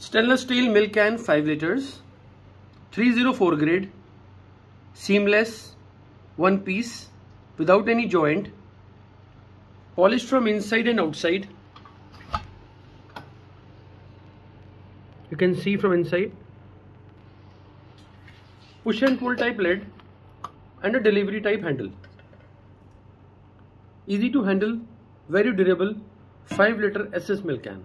Stainless steel milk can 5 liters, 304 grade, seamless, one piece, without any joint, polished from inside and outside. You can see from inside. Push and pull type lid and a delivery type handle. Easy to handle, very durable, 5 liter SS milk can.